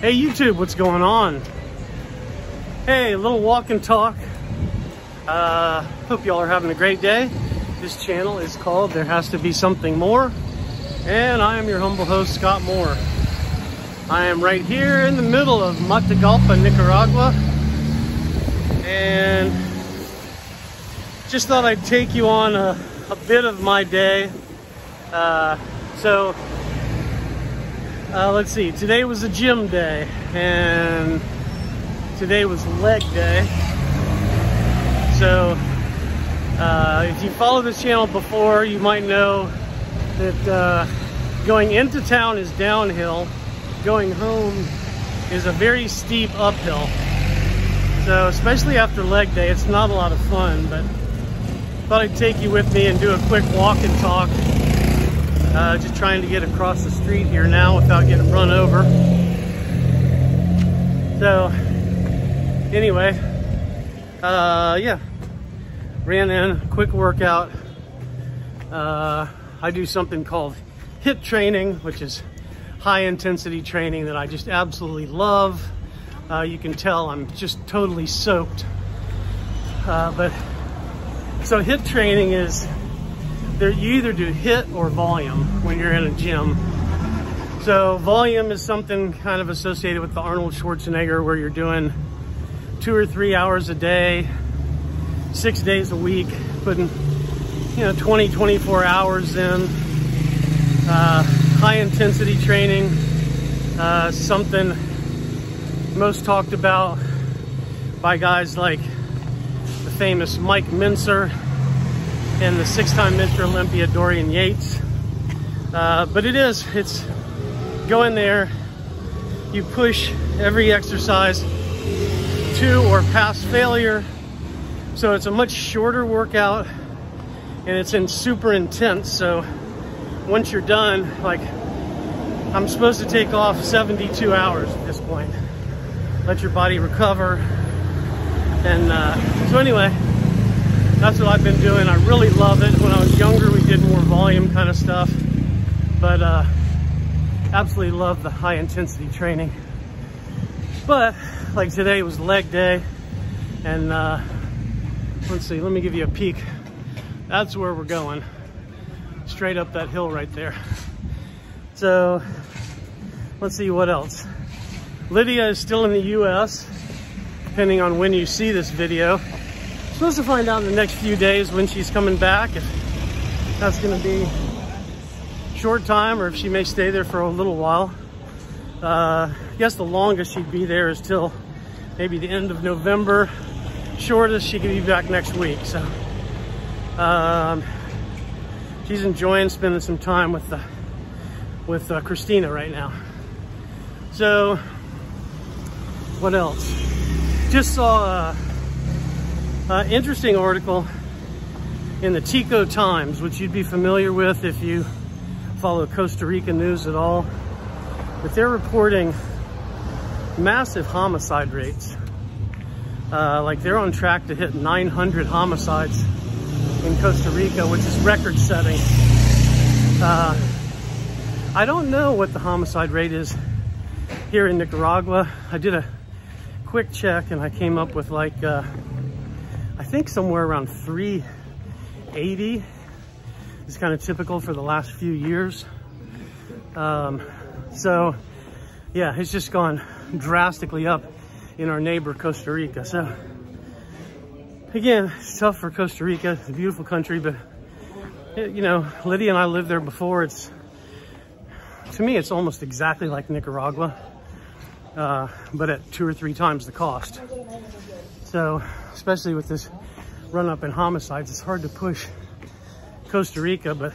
Hey YouTube, what's going on? Hey, a little walk and talk. Uh, hope y'all are having a great day. This channel is called There Has to Be Something More. And I am your humble host, Scott Moore. I am right here in the middle of Matagalpa, Nicaragua. And just thought I'd take you on a, a bit of my day. Uh, so uh, let's see, today was a gym day and today was leg day. So uh, if you follow this channel before, you might know that uh, going into town is downhill. Going home is a very steep uphill. So especially after leg day, it's not a lot of fun, but thought I'd take you with me and do a quick walk and talk uh, just trying to get across the street here now without getting run over. So, anyway, uh, yeah, ran in, quick workout. Uh, I do something called HIIT training, which is high intensity training that I just absolutely love. Uh, you can tell I'm just totally soaked. Uh, but so HIIT training is there, you either do hit or volume when you're in a gym. So volume is something kind of associated with the Arnold Schwarzenegger where you're doing two or three hours a day, six days a week, putting, you know, 20, 24 hours in. Uh, high intensity training, uh, something most talked about by guys like the famous Mike Mentzer and the six-time Mr. Olympia Dorian Yates. Uh, but it is, it's go in there, you push every exercise to or past failure. So it's a much shorter workout and it's in super intense. So once you're done, like I'm supposed to take off 72 hours at this point. Let your body recover. And uh, so anyway, that's what I've been doing. I really love it. When I was younger, we did more volume kind of stuff, but uh, absolutely love the high intensity training. But like today was leg day and uh, let's see, let me give you a peek. That's where we're going. Straight up that hill right there. So let's see what else. Lydia is still in the US, depending on when you see this video supposed to find out in the next few days when she's coming back, if that's gonna be short time or if she may stay there for a little while. Uh, I guess the longest she'd be there is till maybe the end of November. Shortest, she could be back next week. So um, she's enjoying spending some time with the, with uh, Christina right now. So what else? Just saw uh, uh, interesting article in the Tico Times, which you'd be familiar with if you follow Costa Rica news at all. But they're reporting massive homicide rates. Uh, like they're on track to hit 900 homicides in Costa Rica, which is record setting. Uh, I don't know what the homicide rate is here in Nicaragua. I did a quick check and I came up with like uh, think somewhere around 380 is kind of typical for the last few years. Um, so yeah, it's just gone drastically up in our neighbor, Costa Rica. So again, it's tough for Costa Rica. It's a beautiful country, but it, you know, Lydia and I lived there before. It's, to me, it's almost exactly like Nicaragua, uh, but at two or three times the cost. So, especially with this run up in homicides, it's hard to push Costa Rica, but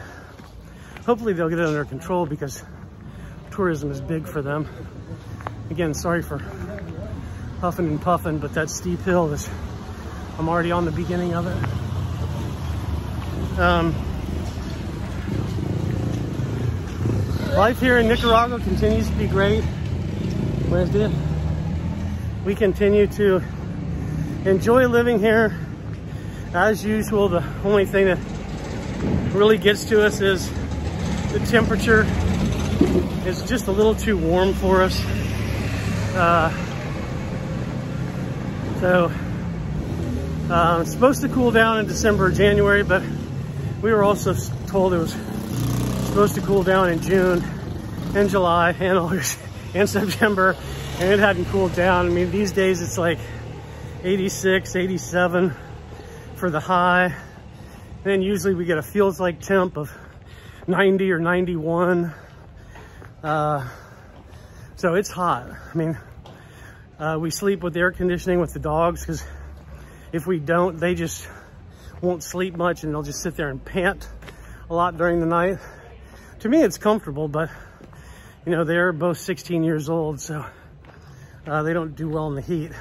hopefully they'll get it under control because tourism is big for them. Again, sorry for huffing and puffing, but that steep hill is, I'm already on the beginning of it. Um, life here in Nicaragua continues to be great. We continue to enjoy living here. As usual, the only thing that really gets to us is the temperature is just a little too warm for us. Uh, so uh, it's supposed to cool down in December or January, but we were also told it was supposed to cool down in June and July and August and September, and it hadn't cooled down. I mean, these days it's like 86, 87 for the high. Then usually we get a feels like temp of 90 or 91. Uh, so it's hot. I mean, uh, we sleep with air conditioning with the dogs because if we don't, they just won't sleep much and they'll just sit there and pant a lot during the night. To me, it's comfortable, but you know, they're both 16 years old, so uh, they don't do well in the heat.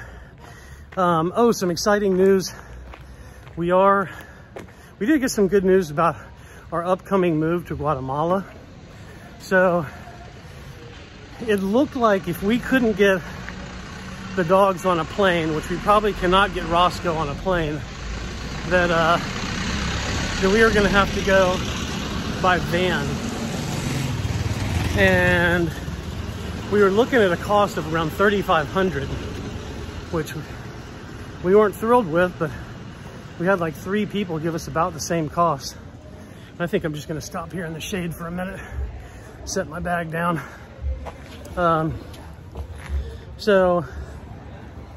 Um, oh, some exciting news. We are, we did get some good news about our upcoming move to Guatemala. So it looked like if we couldn't get the dogs on a plane, which we probably cannot get Roscoe on a plane, that, uh, that we are gonna have to go by van and we were looking at a cost of around 3,500, which we weren't thrilled with, but we had like three people give us about the same cost. I think I'm just gonna stop here in the shade for a minute, set my bag down. Um, so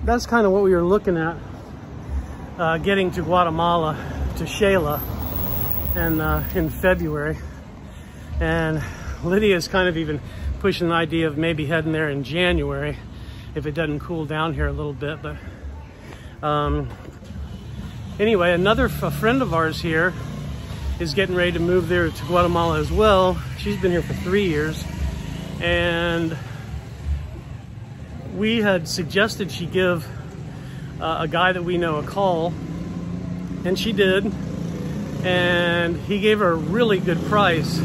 that's kind of what we were looking at, uh, getting to Guatemala, to Xela, and uh, in February. And Lydia's kind of even pushing the idea of maybe heading there in January if it doesn't cool down here a little bit. But um, anyway, another friend of ours here is getting ready to move there to Guatemala as well. She's been here for three years. And we had suggested she give uh, a guy that we know a call. And she did. And he gave her a really good price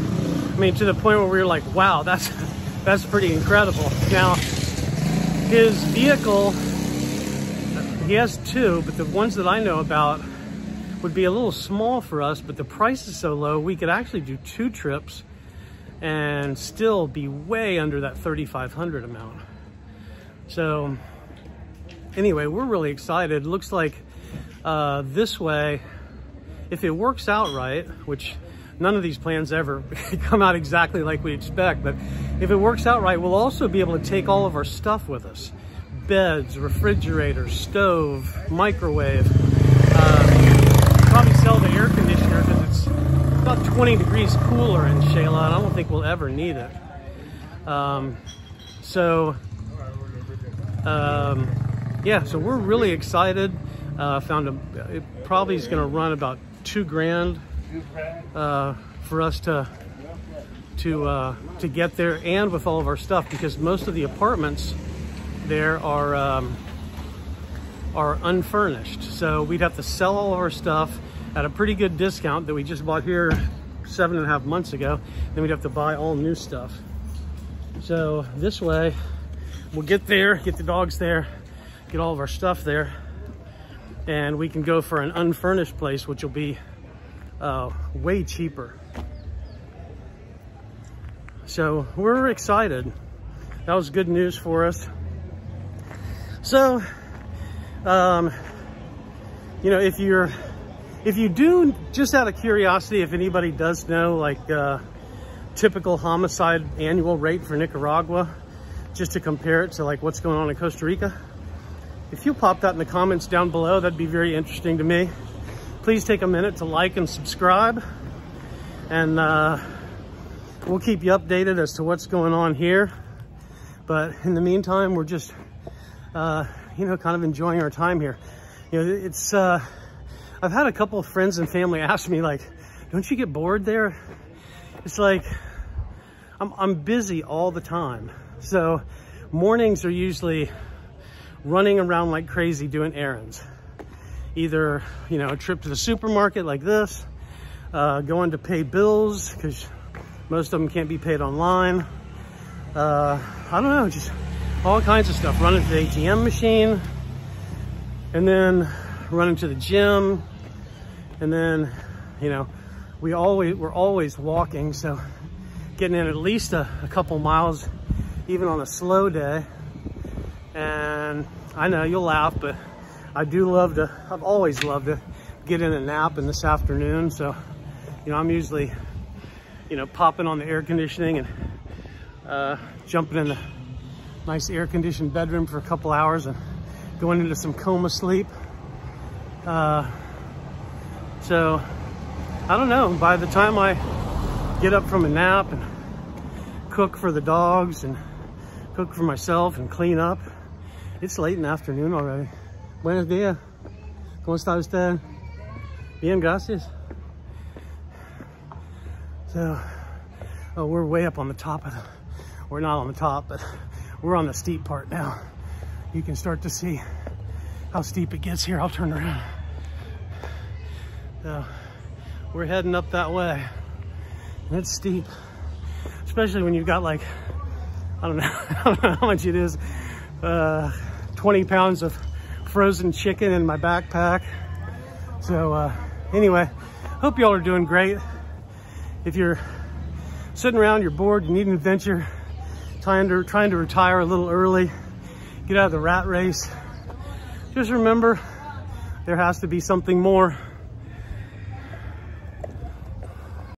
I mean, to the point where we were like, wow, that's, that's pretty incredible. Now, his vehicle, he has two, but the ones that I know about would be a little small for us, but the price is so low, we could actually do two trips and still be way under that 3,500 amount. So anyway, we're really excited. Looks like uh, this way, if it works out right, which none of these plans ever come out exactly like we expect, but if it works out right, we'll also be able to take all of our stuff with us. Beds, refrigerator, stove, microwave. Uh, probably sell the air conditioner because it's about 20 degrees cooler in and I don't think we'll ever need it. Um, so, um, yeah, so we're really excited. Uh, found a, it probably is going to run about two grand uh, for us to to uh, to get there and with all of our stuff because most of the apartments there are um, are unfurnished. So we'd have to sell all of our stuff at a pretty good discount that we just bought here seven and a half months ago. Then we'd have to buy all new stuff. So this way, we'll get there, get the dogs there, get all of our stuff there, and we can go for an unfurnished place, which will be uh, way cheaper. So we're excited. That was good news for us. So, um, you know, if you're, if you do, just out of curiosity, if anybody does know like uh, typical homicide annual rate for Nicaragua, just to compare it to like what's going on in Costa Rica, if you pop that in the comments down below, that'd be very interesting to me please take a minute to like and subscribe. And uh, we'll keep you updated as to what's going on here. But in the meantime, we're just, uh, you know, kind of enjoying our time here. You know, it's, uh, I've had a couple of friends and family ask me like, don't you get bored there? It's like, I'm, I'm busy all the time. So mornings are usually running around like crazy doing errands either, you know, a trip to the supermarket like this, uh, going to pay bills because most of them can't be paid online. Uh, I don't know, just all kinds of stuff. Running to the ATM machine and then running to the gym. And then, you know, we always, we're always walking. So getting in at least a, a couple miles, even on a slow day. And I know you'll laugh, but I do love to, I've always loved to get in a nap in this afternoon. So, you know, I'm usually, you know, popping on the air conditioning and uh, jumping in the nice air conditioned bedroom for a couple hours and going into some coma sleep. Uh, so I don't know, by the time I get up from a nap and cook for the dogs and cook for myself and clean up, it's late in the afternoon already. Buenos días. ¿Cómo está usted? Bien, gracias. So, oh, we're way up on the top of the, we're not on the top, but we're on the steep part now. You can start to see how steep it gets here. I'll turn around. So, we're heading up that way. And it's steep, especially when you've got like, I don't know, I don't know how much it is, uh, 20 pounds of frozen chicken in my backpack. So uh, anyway, hope y'all are doing great. If you're sitting around, you're bored, you need an adventure, trying to, trying to retire a little early, get out of the rat race, just remember there has to be something more